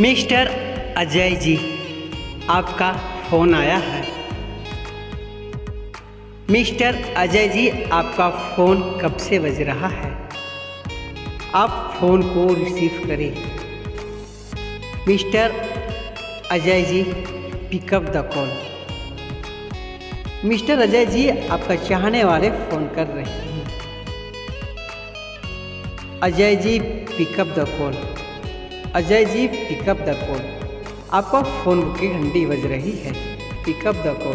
Mister Ajay ji, आपका phone आया है। मिस्टर अजय जी, आपका फ़ोन कब से बज रहा है? आप फ़ोन को रिसीव करें। Mister Ajay ji pick up the call mister Ajay ji, आपका चाहने वाले फ़ोन कर रहे हैं। Ajay ji pick up the call Ajay ji pick up the call आपका फ़ोन की घंटी बज रही है। Pickup the call